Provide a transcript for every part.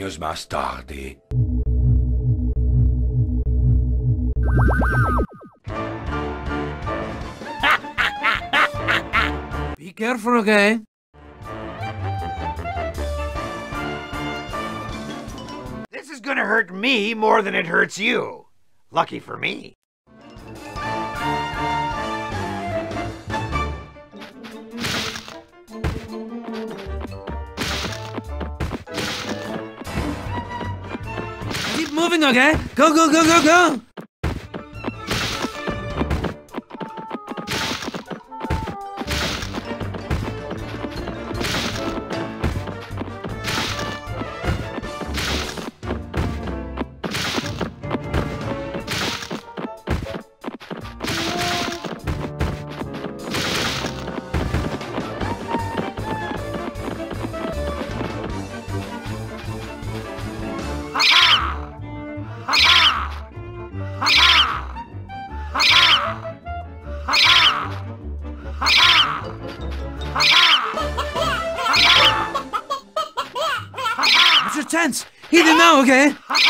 años más tarde. Be careful, okay? This is gonna hurt me more than it hurts you. Lucky for me. Moving, okay? Go, go, go, go, go! Chance? didn't know, okay?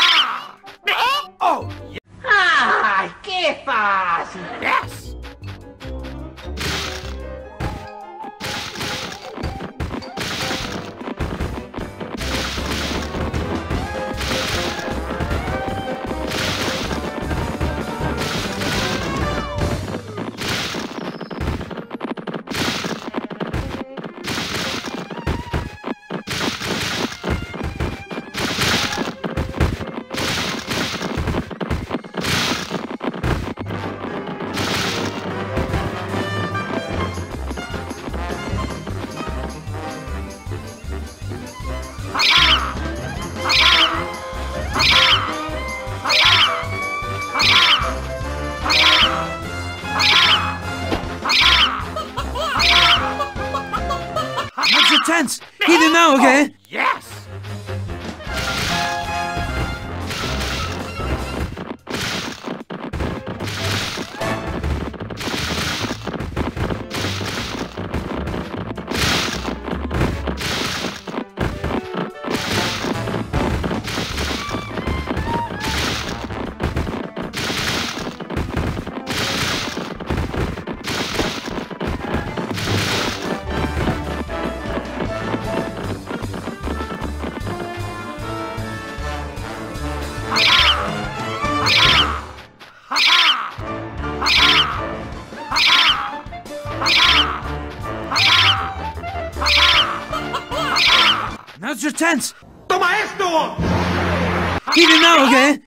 Hit it now, okay?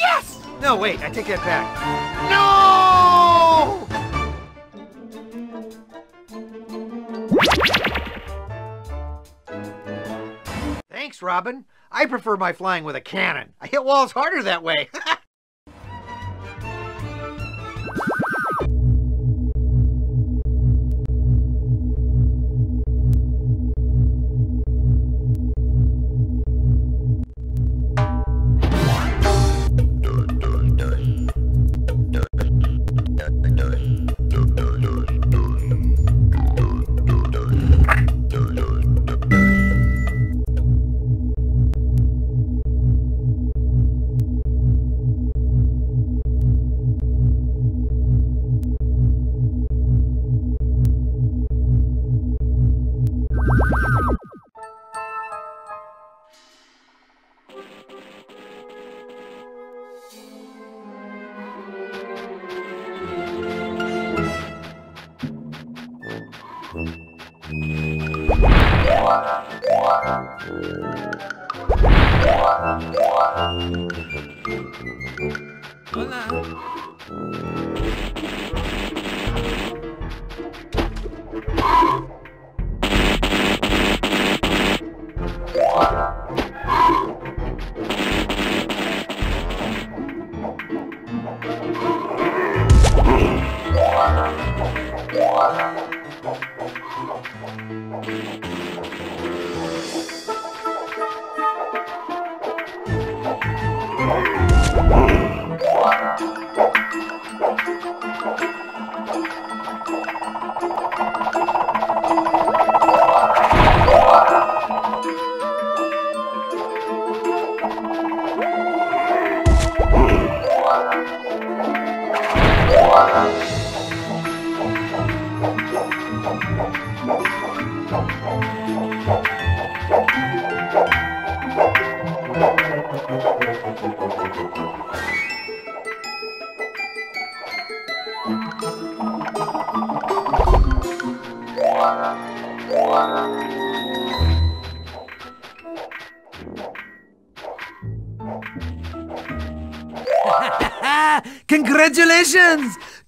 Yes! No, wait, I take that back. No! Thanks, Robin. I prefer my flying with a cannon. I hit walls harder that way.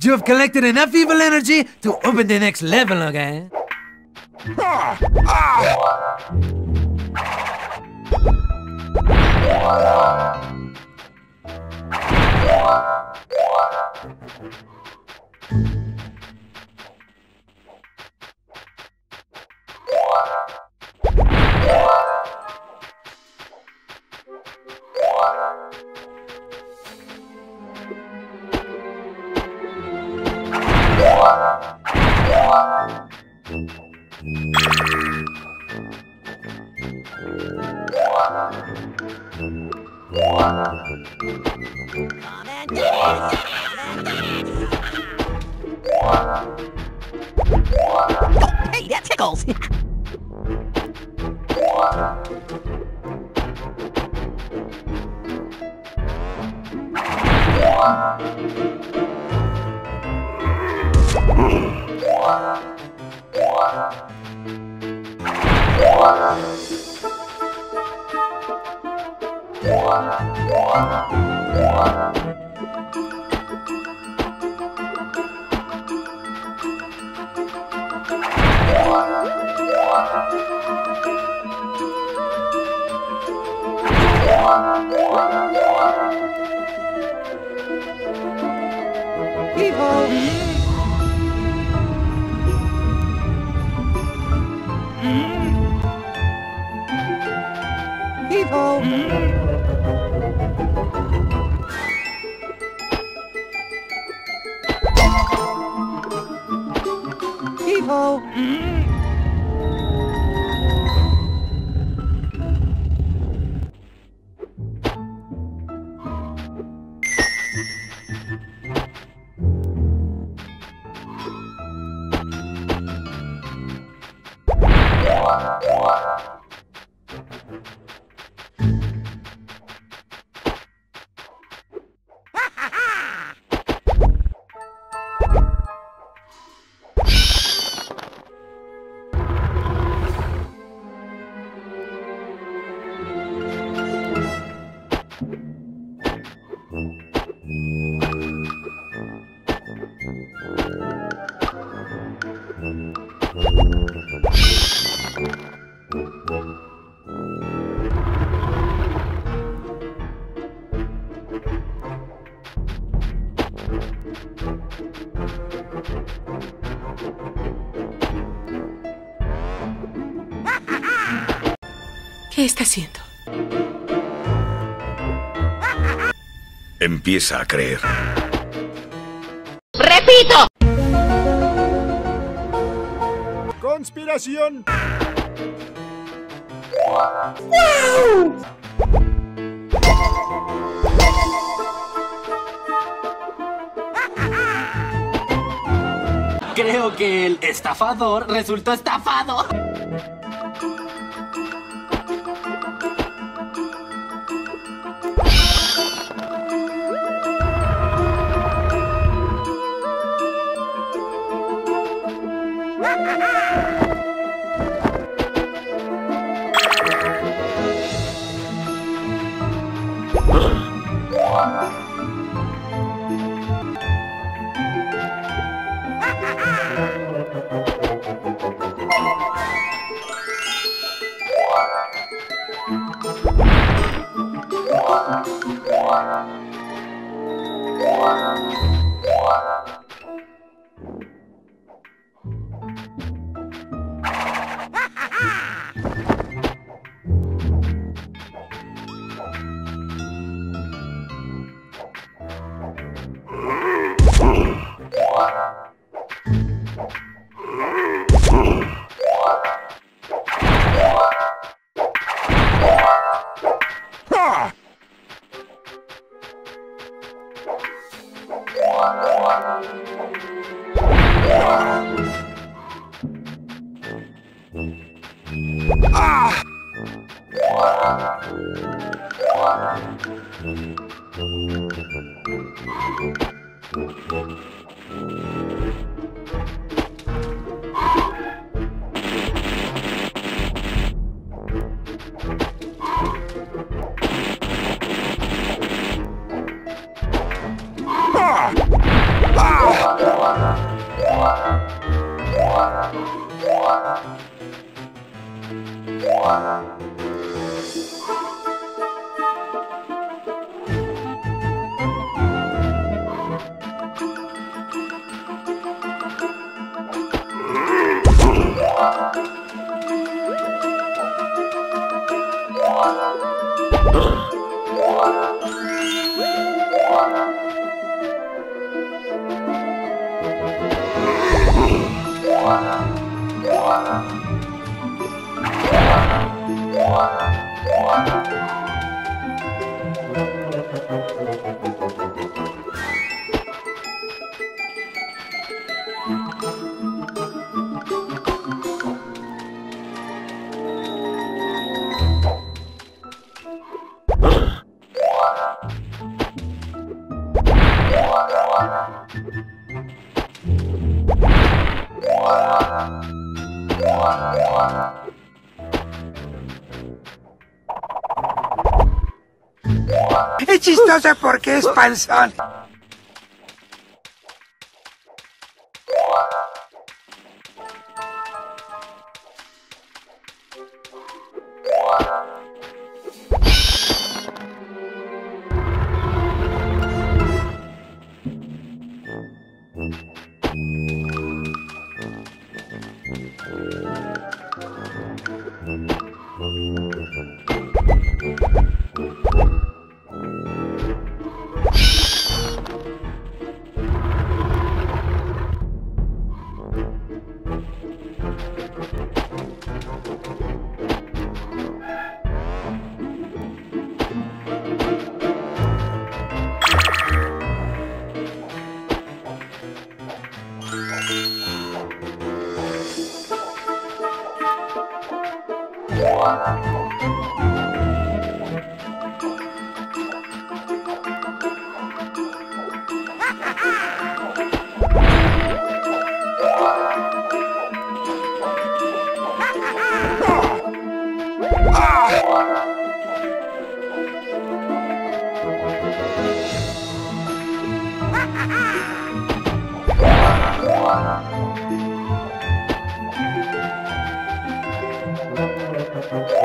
You have collected enough evil energy to open the next level, okay? Hey, What? Idaho. Mm. Mm-hmm. ¿Qué está haciendo? Empieza a creer. ¡Repito! ¡Conspiración! Creo que el estafador resultó estafado. no sé por qué es panzón.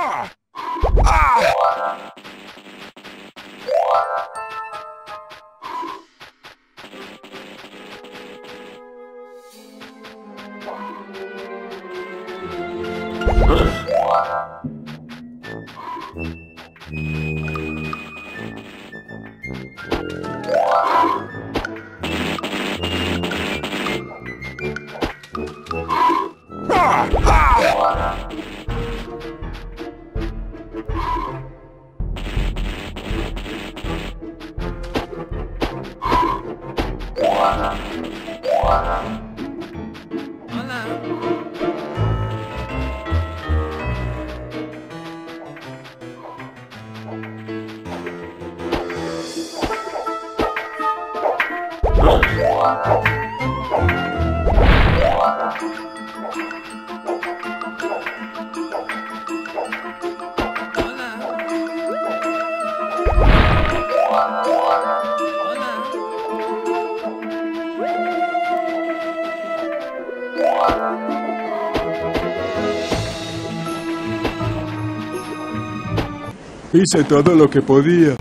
Ah! Wow. Hice todo lo que podía.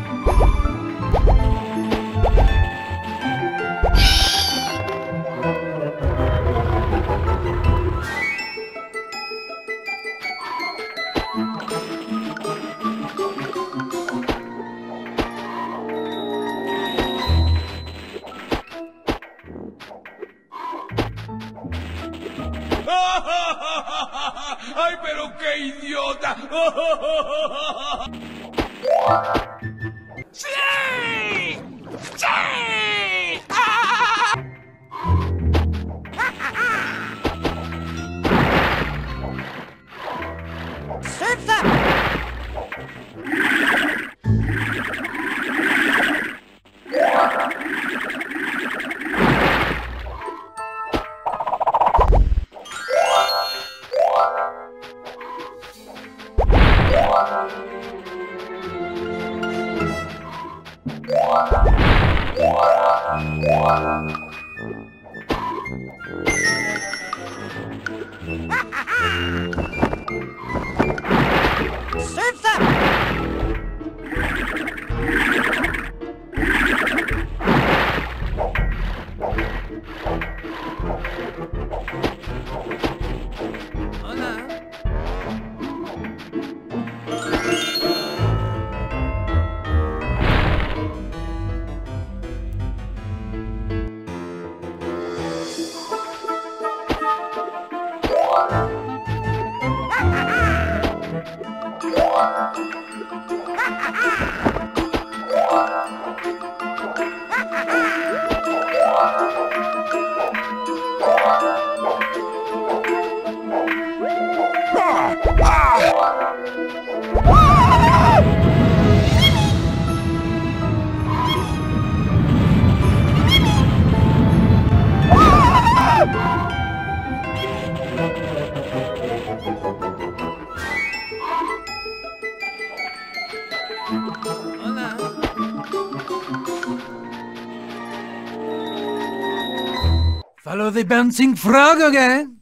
Follow the bouncing frog, okay?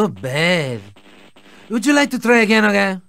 Too bad. Would you like to try again, okay?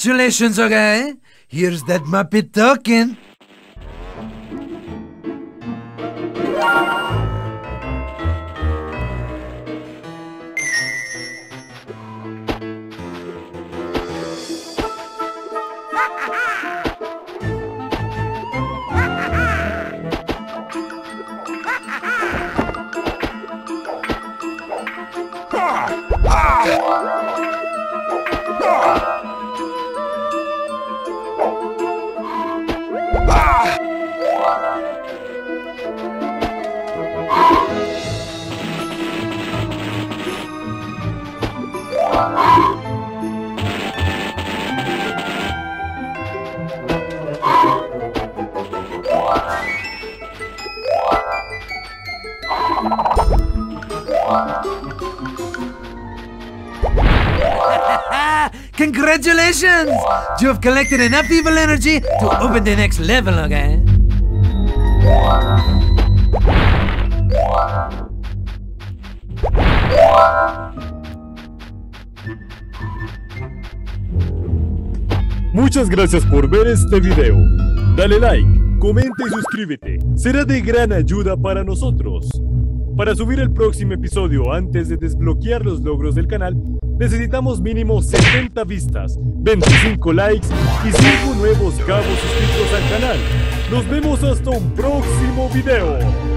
Congratulations, okay? Here's that Muppet talking. Congratulations! You have collected enough evil energy to open the next level, okay? Muchas gracias por ver este video. Dale like, comenta y suscríbete. Será de gran ayuda para nosotros. Para subir el próximo episodio antes de desbloquear los logros del canal, necesitamos mínimo 70 vistas, 25 likes y 5 nuevos cabos suscritos al canal. Nos vemos hasta un próximo video.